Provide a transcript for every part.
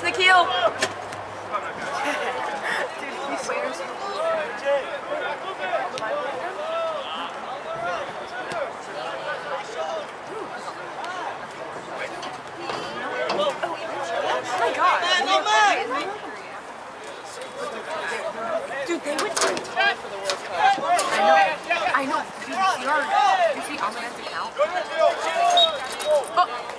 Yes, Nikhil. Dude, he swears. My god. Dude, they would for the World Cup. I know. I know. Dude, you our, you see Ahmed's account? Yes, Rocco. Oh,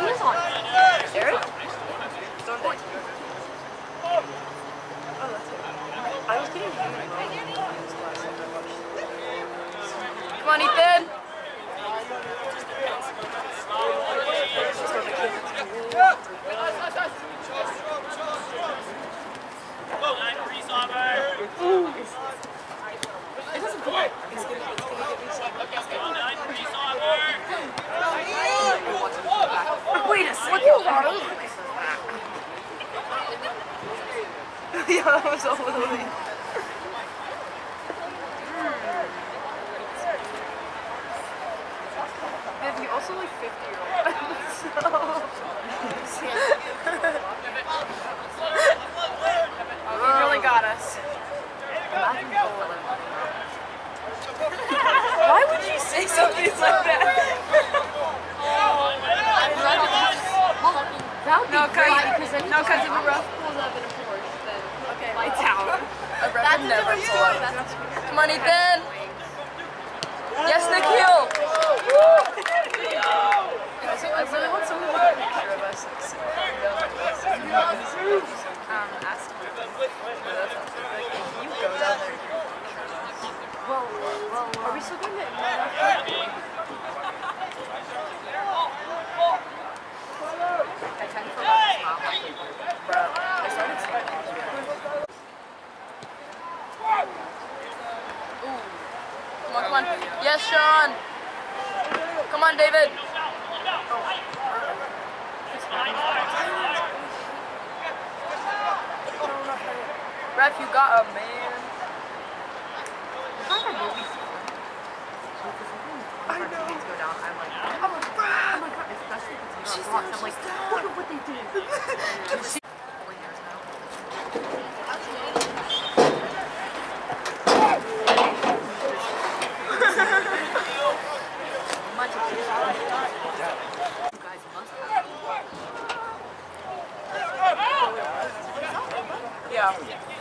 he is on. Eric? Sunday. Oh, that's it. I was getting really wrong in this class and I watched Come on, Ethan. just on the kids. It doesn't feel like it's gonna, it's gonna get me sick. Wait a second. yeah, that was all he also like 50 year old. so. really got us. Why would you say something like that? That would be No, great cause, then no, cause if a Ahmed. ref pulls up in a Porsche, then okay, lights out. A ref would never pull up. Come on, Ethan. Yes, Nikhil. Guys, I really want someone to take a picture of us. Are we still going to invite I tend to forget to smile. Bro, I started sweating. Come on, come on. Yes, Sean. Come on, David. Ref, you got a man. I know. Go down, I'm like, oh my god, especially if it's not I'm like, look at what they did. Four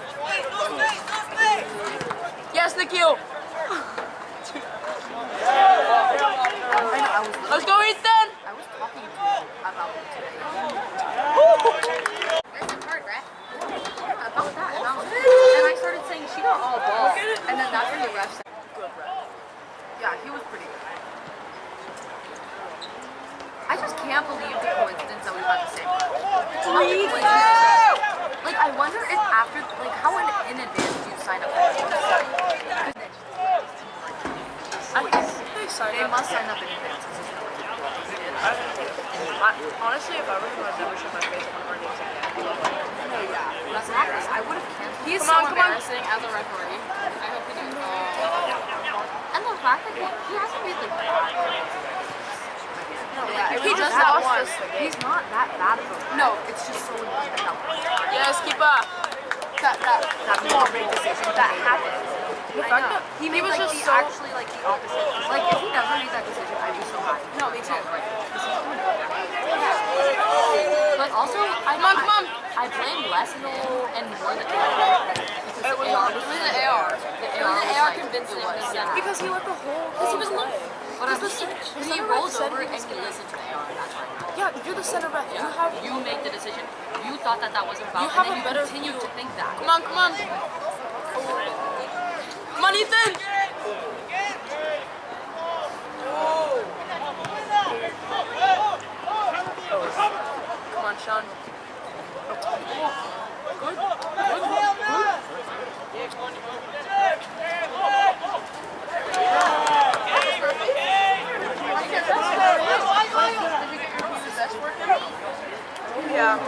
appreciated. You guys must have. Yeah. Yes, Nikhil. I was, Let's go, Ethan. I was talking to you about it today. Where's the card, Brett? Yeah, about that. And I, was, and I started saying she got all balls. And then that's when the ref said, good ref. Yeah, he was pretty good. I just can't believe the coincidence that we got the same one. It's not a coincidence. Like, I wonder if after, like, how in, in advance do you sign up for this? I guess they signed They up. must sign up in advance. 'cause it's not like they did. I don't think I, honestly, if I were him, I'd never show my face on our names again. No, yeah. That's embarrassing. I would have canceled. He's Come so on, come on. embarrassing as a referee. I hope he does. And the fact that he, he hasn't made like bad No, Yeah, like, he he's just not lost that- us the He's not that bad of a No, it's just so that, Yes, keep up. that, that, that more big decision that happened. The fact that he he was like just so- actually like the opposite. Like if he never made that decision, I'd be so happy. No, me too. But also, I Come on, come on. I, I blame Lesno and more the AR. Because It was the AR it was was the AR. The It AR was the AR like- convincing it was, him. Because he let the whole Because he was play. But I'm Because saying, he rolls over and was he listens to the. That's know. Yeah, you're the center ref. You have You make the decision. You thought that that wasn't foul, You have and a then you better continue view. to think that. Come on, come on. Come on, Ethan. Come on, Sean. working? Yeah.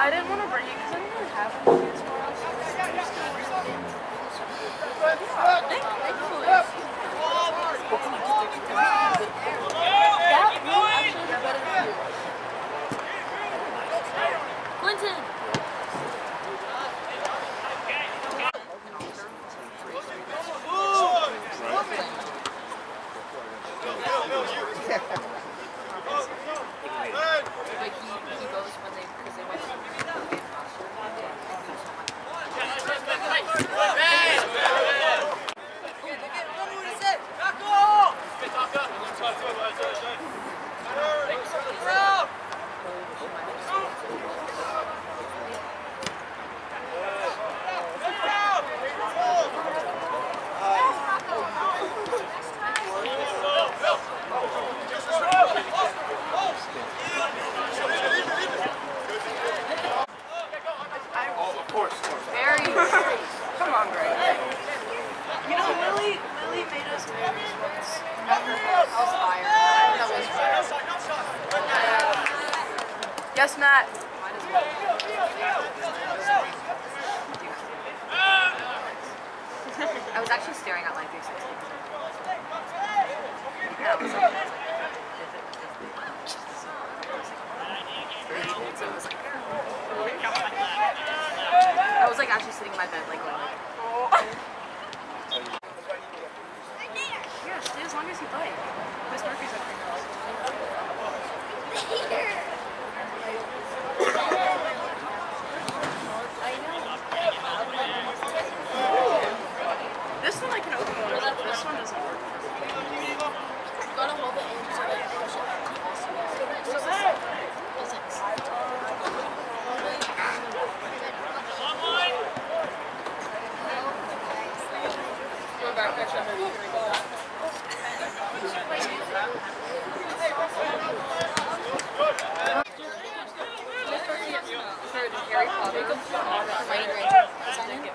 I didn't want to bring you because I didn't really have. Thank you, Very. come on, Greg. You know, Lily, Lily made us movies once. Remember, I was fired. That was Yes, Matt. Might as well. I was actually staring at my 360. Yeah, it was like, so it was like, I was like actually sitting in my bed, like going like, Yeah, stay as long as you'd like. Miss Murphy's up here now. This one I can open one. This one doesn't work. Gotta hold it in so that it push Go back next time, maybe you can go back. For Harry Potter, Hermione Granger. Is that it?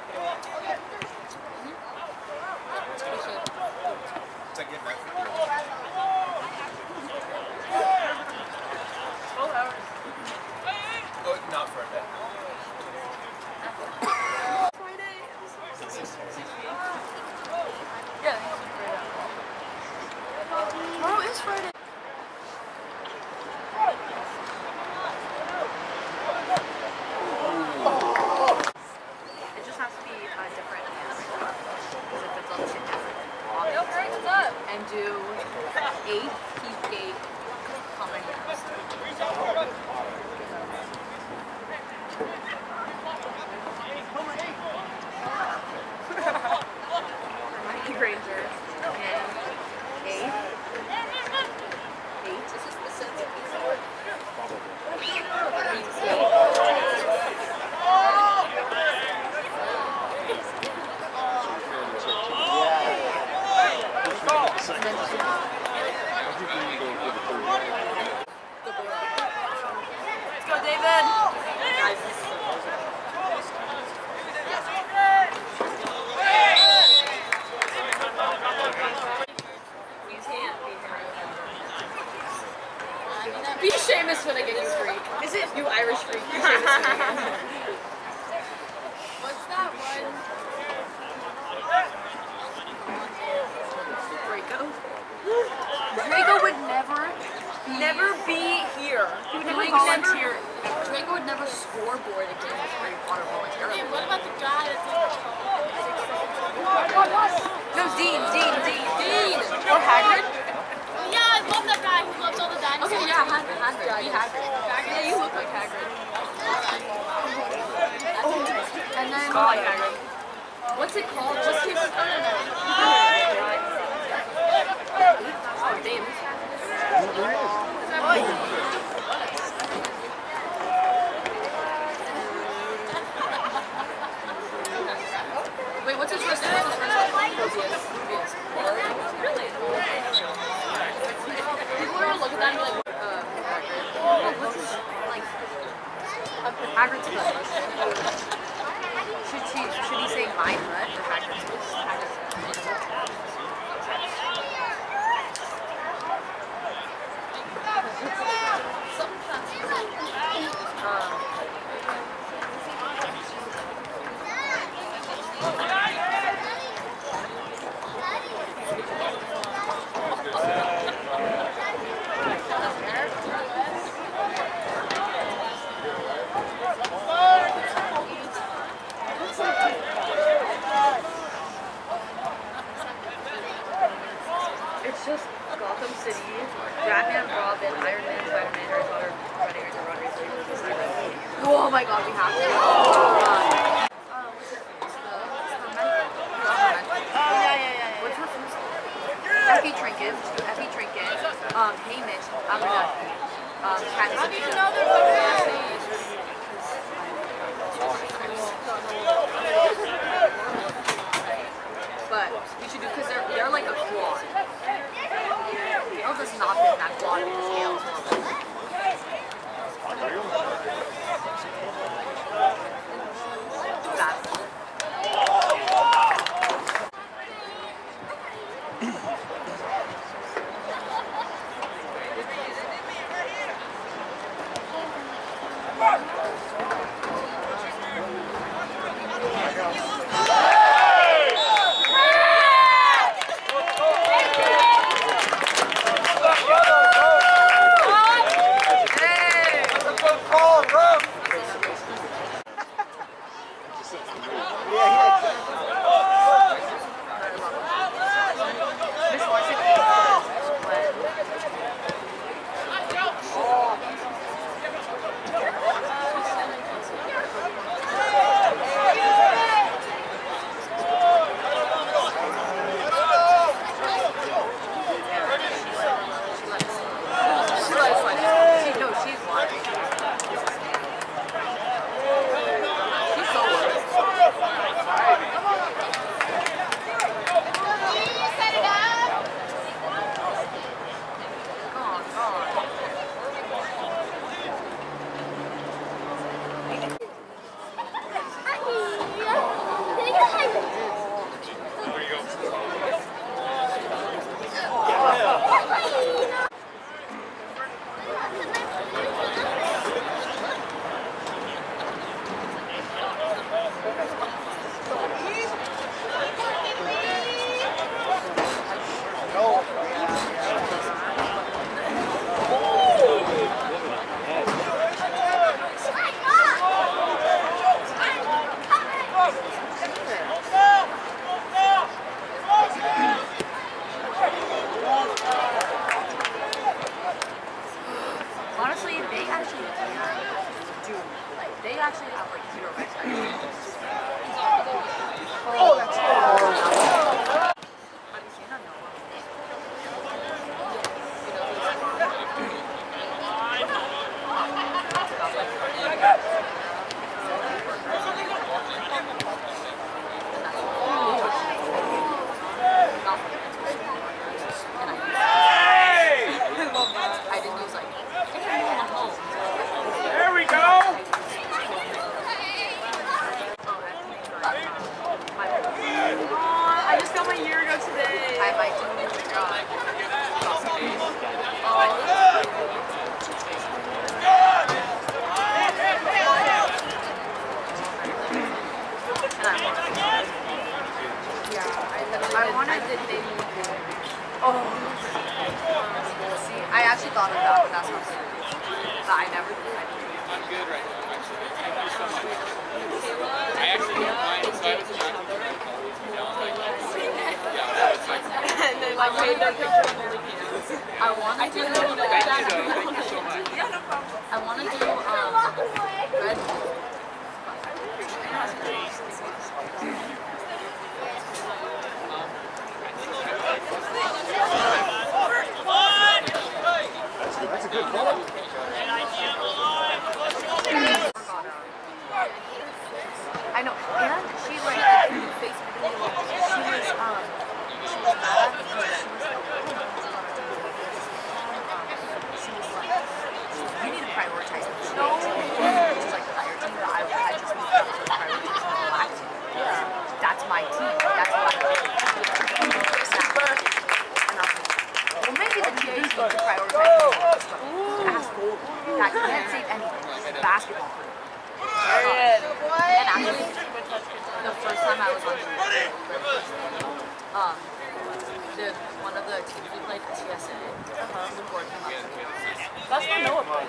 Oh, not for a day. Yeah. Tomorrow is Friday. it just has to be a different hand. Because if it's on the same hand, Yo, Greg, what's up? and do eight keep gate common hands. Hermione Granger and eight. Eight. This is the sense of Let's go, David. Be Seamus when I get you freak. Is it? You Irish freak. Be Seamus when I get you. What's that one? Draco. Draco would never, never be here. He would never volunteer. Draco would never scoreboard a game of Harry Potter voluntarily. Hey, what about the guy that's No, Dean, Dean, Dean. Dean? Or Hagrid. Oh yeah, I love that guy who loves all the dinosaurs. Okay, yeah, Hagrid, Hagrid. Be Hagrid. Yeah, you look like Hagrid. And then, I like Hagrid. what's it called? What's his, oh, no, no. Oh, damn. Wait, what's his first name? What's his first name? Rubeus. Rubeus. Really? People are looking at me like, uh, Hagrid. Oh, like, Hagrid's hut. Should, she, should he say my hut or Hagrid's hut. City, Batman, Robin, Iron Man, Spider-Man, Harry Potter, Oh my god, we have to. Oh, god. Um, oh, yeah, yeah, yeah, What's Trinket, Happy Trinket, um, Haymitch, oh um, Katniss. Actually thought of that, but that's not good. But I never did. I'm good right now. actually. Thank you so much. I actually didn't mind, so I was not. Yeah, it's like, and they like made their picture holding hands. I want to do. thank you. Thank you so much. I want to do um, Red Bull. That's a good ball. I know, and she like Facebook video, she was um, she was mad because she was she was like, you need to prioritize the show, which is like higher team, but I, I just need to prioritize the black team. That's my team. That's what I And I was like, well, maybe the GA team can prioritize the black team. Asshole. That can't save anything. Basketball. And actually, the first time I was on the um, the one of the teams we played, TSA, the board came up to me. That's what Noah played.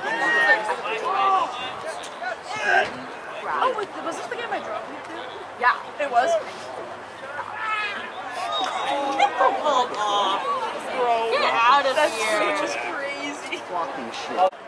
Oh, wait, was this the game I dropped you to? Yeah, It was? Get out of That's here. just crazy. Fucking shit.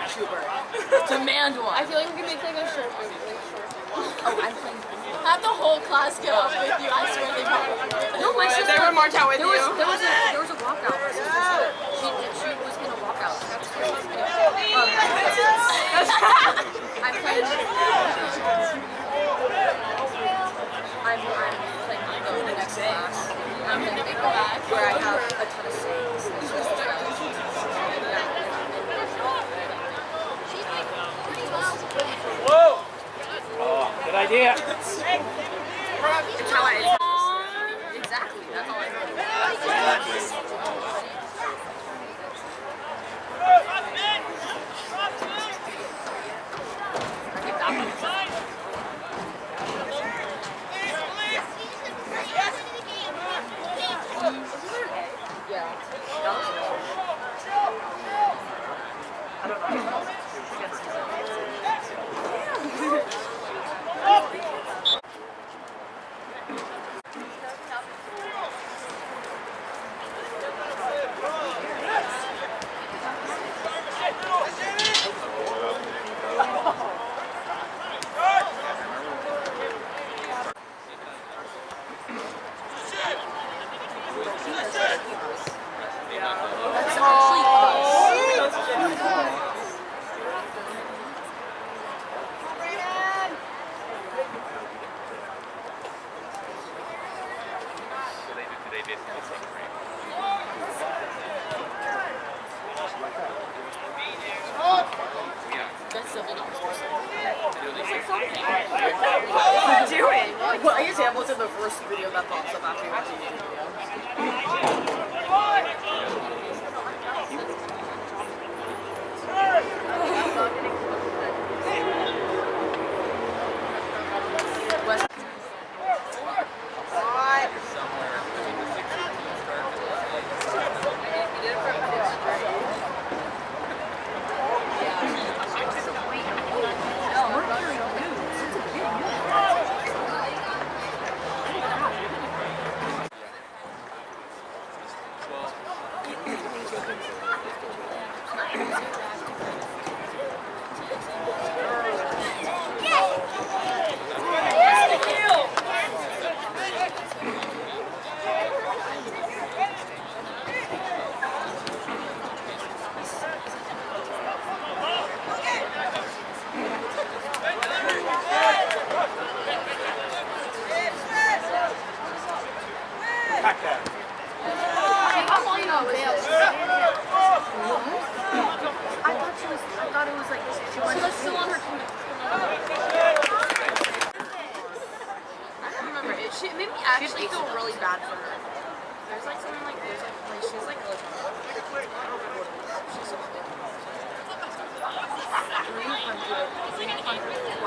Demand one. I feel like we can make like a short movie. Oh, I'm playing. Have the whole class get up with you. I swear they probably would. No, my sister. They would march out with there you. There, was a, there was a walkout. She, she was going to walk out. That's crazy. Um, I'm playing. I'm, I'm playing the next class. I'm in a lot where I have a ton of sayings. idea. Exactly, that's all I know.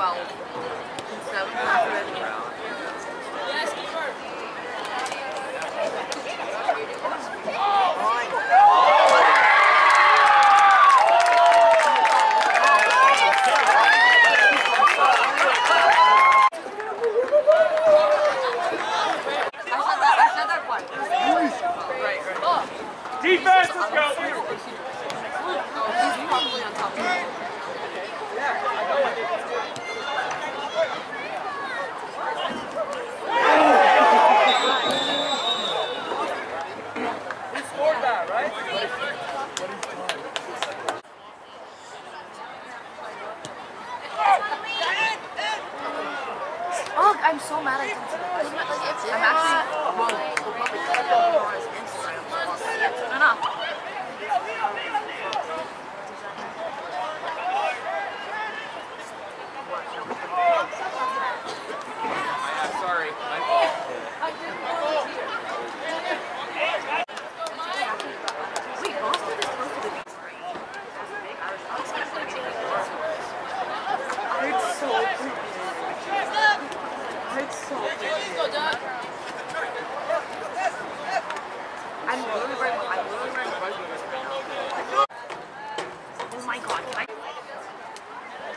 12. my god. I...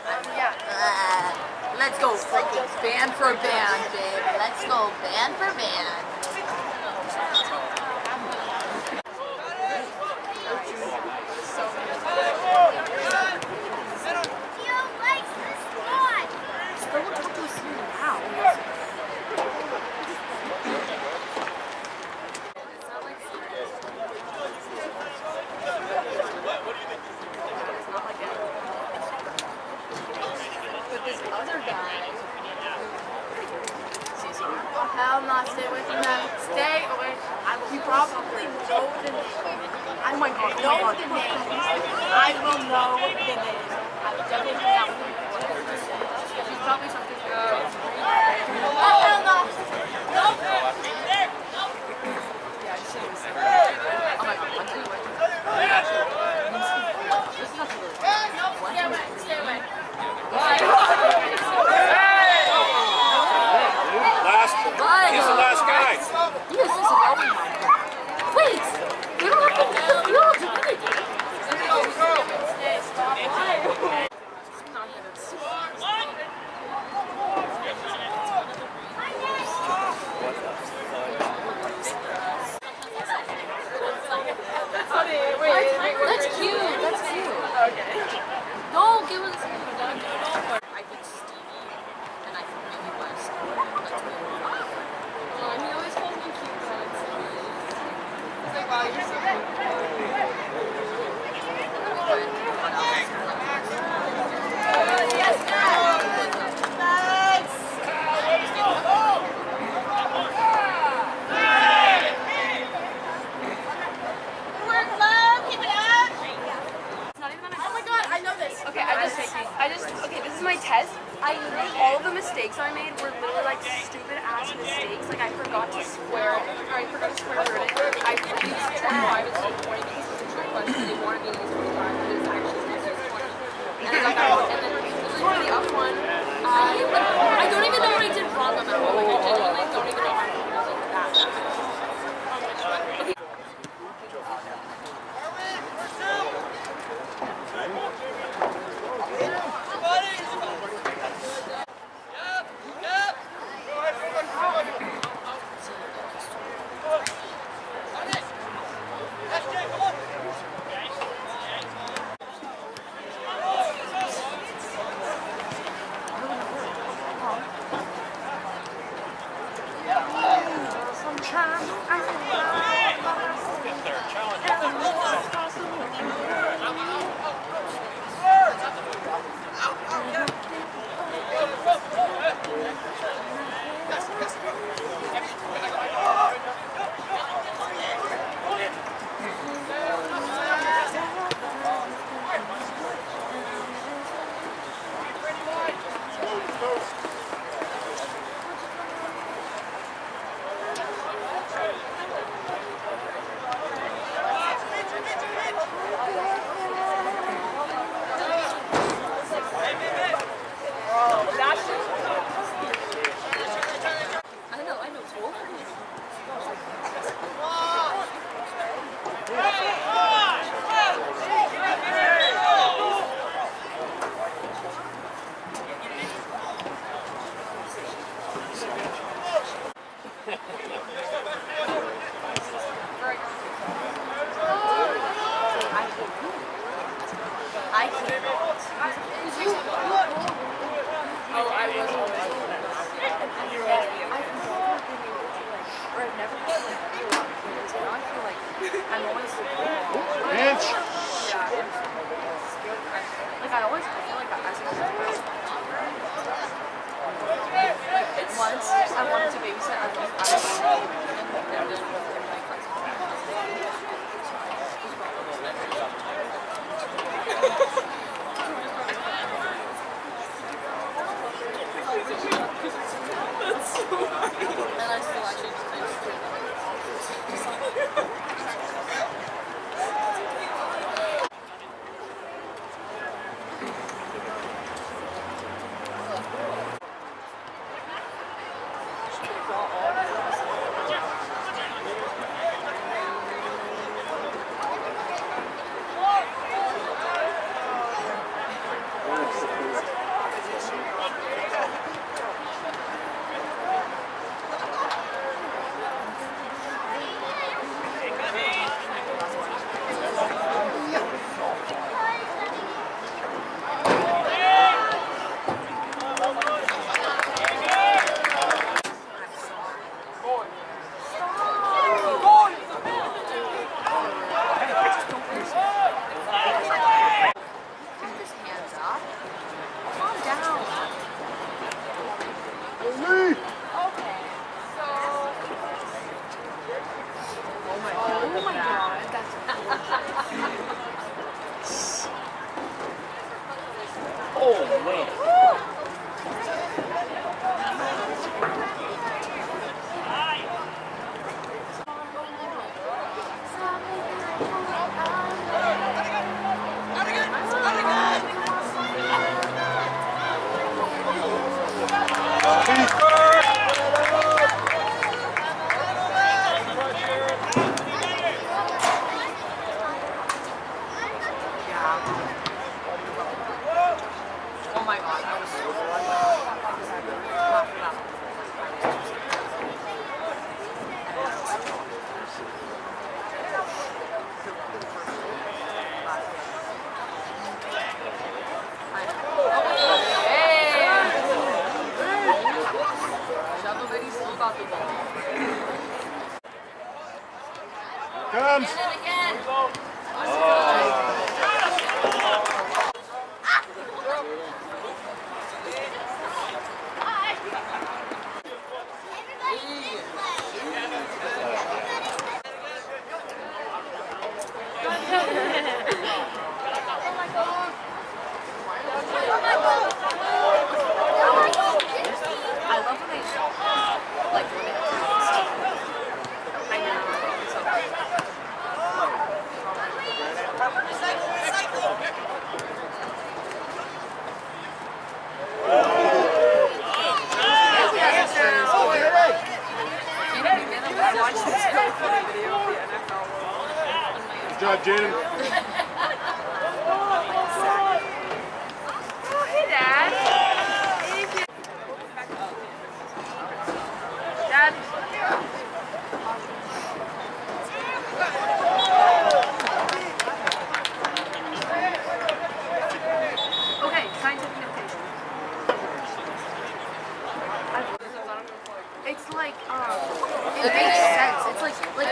Um, uh, let's go. Freaking band for band, babe. Let's go band for band. will not staying away from them. Stay away. I will probably know the name. Oh my God. know the name. I will know the name. I will know Oh, my god, stay away. Stay away. He's the last guy. It makes sense. It's like, like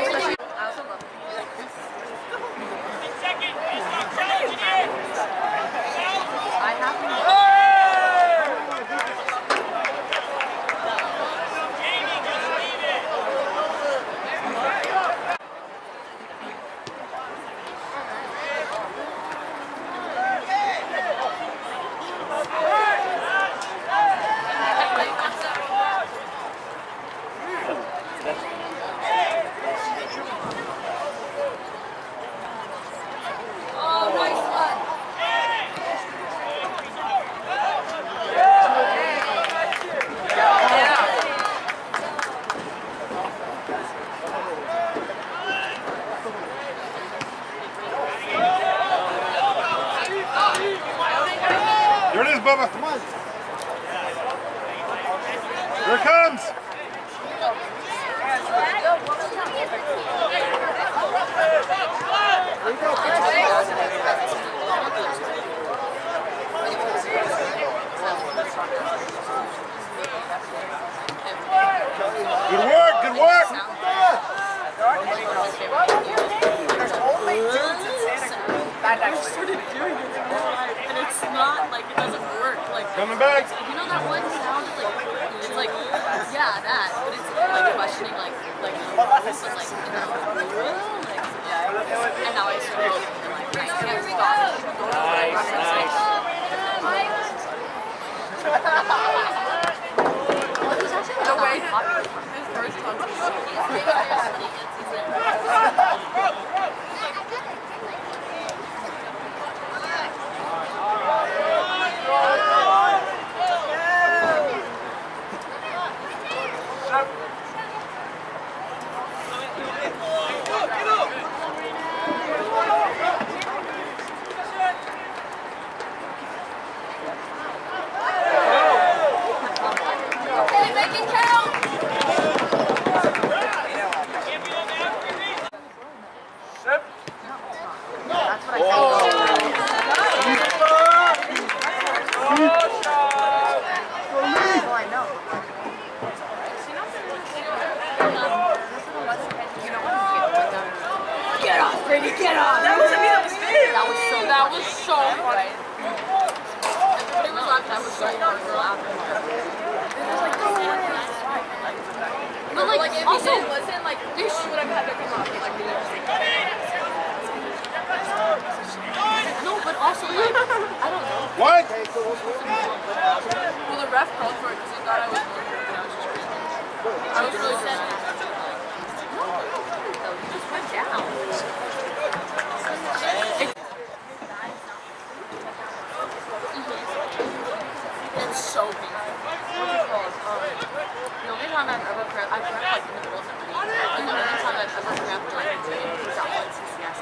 It's so. What's it called? Um, the only time I've ever cramped, I've cramped like in the middle of the the only time I've ever cramped like was that one CCS.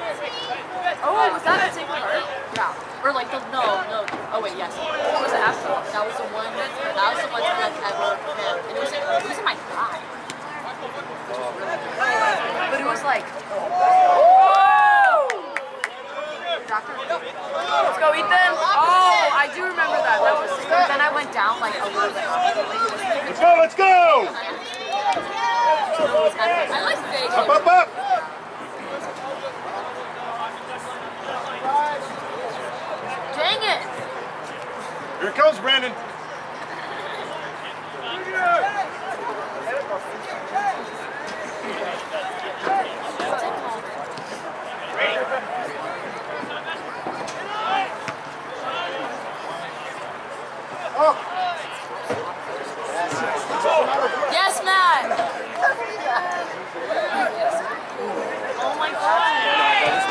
Oh, was that a single heart? Yeah. Or like the no, no. Oh wait, yes. It was after. That was the one. That was the one time I've ever cramped, and it was like it was in my thigh. But it was like. Doctor. Let's go, Ethan. Oh, I do remember that. That was then I went down like a little bit. Let's go, let's go! I like. Up, up, up! Dang it! Here comes Brandon.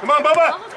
Come on, baby.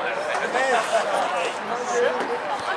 Thank you.